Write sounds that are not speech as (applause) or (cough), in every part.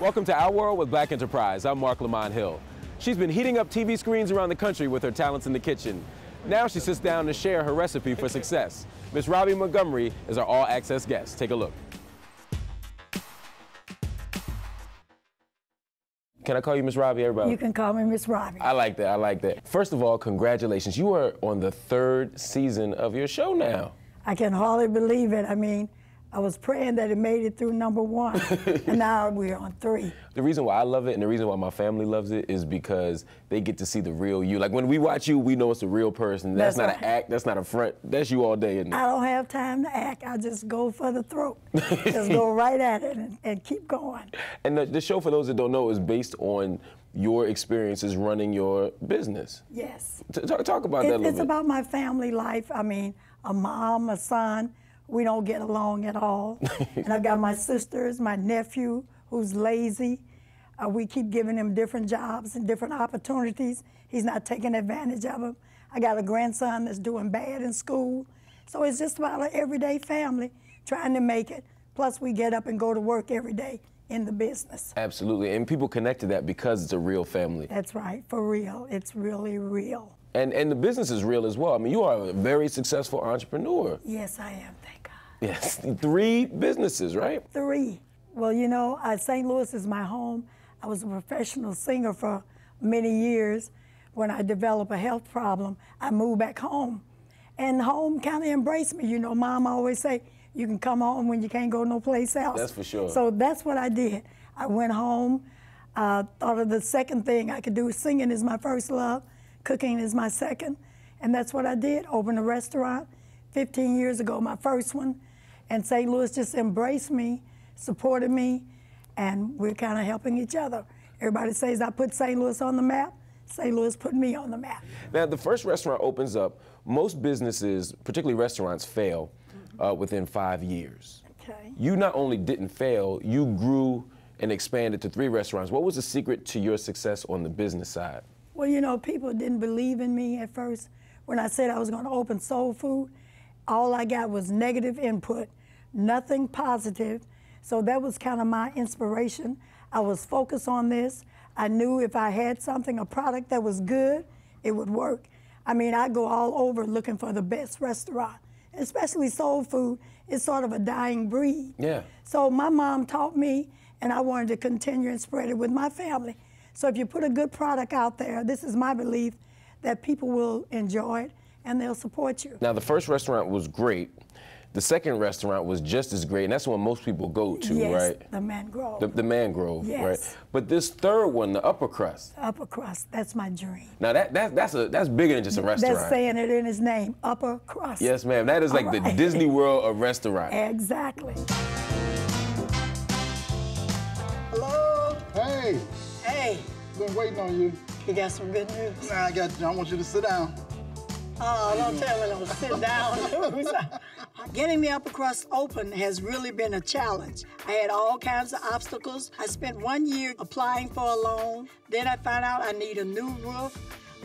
Welcome to Our World with Black Enterprise. I'm Marc Lamont Hill. She's been heating up TV screens around the country with her talents in the kitchen. Now she sits down to share her recipe for success. Miss Robbie Montgomery is our all access guest. Take a look. Can I call you Miss Robbie, everybody? You can call me Miss Robbie. I like that. I like that. First of all, congratulations. You are on the third season of your show now. I can hardly believe it. I mean, I was praying that it made it through number one, and (laughs) now we're on three. The reason why I love it and the reason why my family loves it is because they get to see the real you. Like when we watch you, we know it's a real person. That's, That's not right. an act. That's not a front. That's you all day. Isn't it? I don't have time to act. I just go for the throat. (laughs) just go right at it and, and keep going. And the, the show, for those that don't know, is based on your experiences running your business. Yes. T- Talk, talk about It- that a little bit. it's bit. about my family life. I mean, a mom, a son. We don't get along at all. (laughs) and I've got my sisters, my nephew, who's lazy. Uh, we keep giving him different jobs and different opportunities. He's not taking advantage of them. I got a grandson that's doing bad in school. So it's just about an everyday family trying to make it. Plus, we get up and go to work every day in the business. Absolutely. And people connect to that because it's a real family. That's right, for real. It's really real. And, and the business is real as well. I mean, you are a very successful entrepreneur. Yes, I am, thank. Yes. Three businesses, right? Three. Well, you know, uh, St. Louis is my home. I was a professional singer for many years. When I developed a health problem, I moved back home. And home kind of embraced me. You know, mom always say, you can come home when you can't go no place else. That's for sure. So that's what I did. I went home, uh, thought of the second thing I could do. Singing is my first love, cooking is my second. And that's what I did. Opened a restaurant 15 years ago, my first one. And St. Louis just embraced me, supported me, and we're kind of helping each other. Everybody says I put St. Louis on the map. St. Louis put me on the map. Now, the first restaurant opens up. Most businesses, particularly restaurants, fail uh, within five years. Okay. You not only didn't fail, you grew and expanded to three restaurants. What was the secret to your success on the business side? Well, you know, people didn't believe in me at first. When I said I was going to open soul food, all I got was negative input, nothing positive. So that was kind of my inspiration. I was focused on this. I knew if I had something, a product that was good, it would work. I mean, I go all over looking for the best restaurant, especially soul food. It's sort of a dying breed. Yeah. So my mom taught me, and I wanted to continue and spread it with my family. So if you put a good product out there, this is my belief that people will enjoy it and they'll support you. Now, the first restaurant was great. The second restaurant was just as great, and that's the one most people go to, yes, right? the Mangrove, The, the Mangrove, Yes. right? But this third one, the upper crust. upper crust. That's my dream. Now that, that that's a that's bigger than just a restaurant. That's saying it in his name, upper crust. yes, ma'am. That is like All the. Disney (laughs) World of restaurant. Exactly. Hello. Hey, Hey, been waiting on you. you got some good news. Nah, I got. I want you to sit down. Oh, don't tell me no sit down. (laughs) Getting the upper crust open has really been a challenge. I had all kinds of obstacles. I spent one year applying for a loan. Then I found out I need a new roof.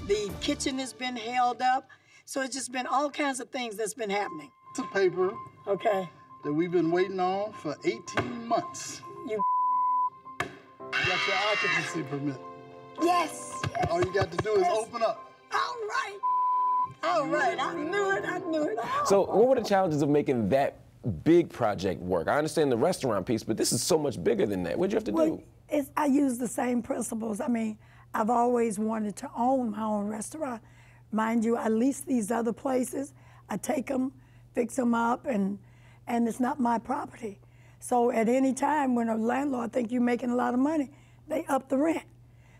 The kitchen has been held up. So it's just been all kinds of things that's been happening. It's a paper Okay. that we've been waiting on for 18 months. You got your occupancy permit. Yes. yes. All you got to do is Yes. open up. All right. All right. I knew it. I knew it. So, what were the challenges of making that big project work? I understand the restaurant piece, but this is so much bigger than that. What'd you have to Well, do? it's, I use the same principles. I mean, I've always wanted to own my own restaurant. Mind you, I lease these other places. I take them, fix them up, and and it's not my property. So at any time when a landlord think you're making a lot of money, they up the rent.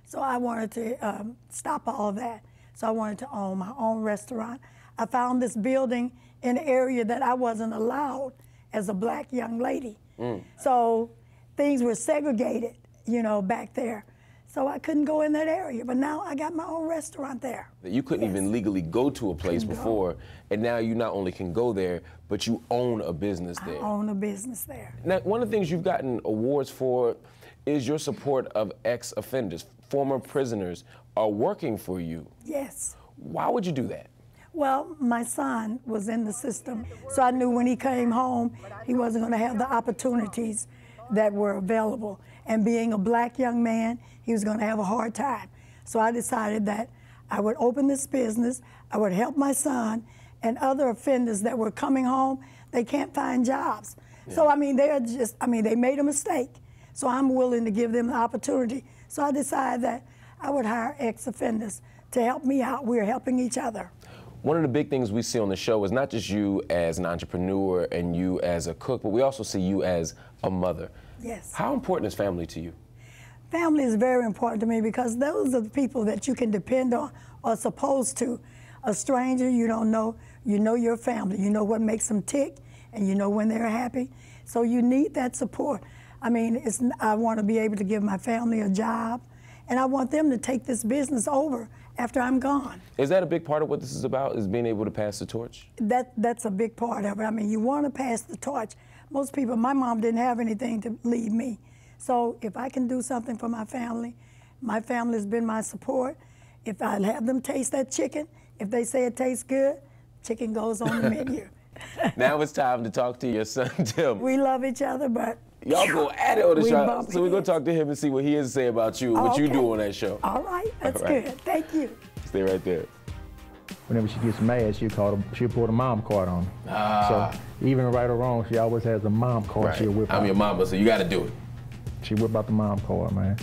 So I wanted to um, stop all of that. So I wanted to own my own restaurant. I found this building in an area that I wasn't allowed as a black young lady. Mm. So things were segregated, you know, back there. So I couldn't go in that area. But now I got my own restaurant there. You couldn't Yes. even legally go to a place Couldn't go. before, and now you not only can go there, but you own a business there. I own a business there. Now, one of the things you've gotten awards for is your support of ex-offenders, former prisoners are working for you. Yes. Why would you do that? Well, my son was in the system, so I knew when he came home, he wasn't going to have the opportunities that were available. And being a black young man, he was going to have a hard time. So I decided that I would open this business, I would help my son and other offenders that were coming home, they can't find jobs. Yeah. So, I mean, they're just, I mean, they made a mistake. So I'm willing to give them the opportunity. So I decided that I would hire ex offenders to help me out. We're helping each other. One of the big things we see on the show is not just you as an entrepreneur and you as a cook, but we also see you as a mother. Yes. How important is family to you? Family is very important to me because those are the people that you can depend on or supposed to. A stranger you don't know, you know your family. You know what makes them tick and you know when they're happy. So you need that support. I mean, it's, I want to be able to give my family a job and I want them to take this business over after I'm gone. Is that a big part of what this is about? Is being able to pass the torch? That that's a big part of it. I mean, you want to pass the torch. Most people, my mom didn't have anything to leave me, so if I can do something for my family, my family has been my support. If I have them taste that chicken, if they say it tastes good, chicken goes on the menu. (laughs) now it's time to talk to your son, Tim. We love each other, but Y'all go at it on the we show. So we're gonna talk to him and see what he has to say about you, what okay. you do on that show. All right, (laughs) that's All right. good. Thank you. Stay right there. Whenever she gets mad, she call her, she'll put a mom card on. Ah. So even right or wrong, she always has a mom card. Right. She'll whip I'm out. your mama, so you got to do it. She whip out the mom card, man.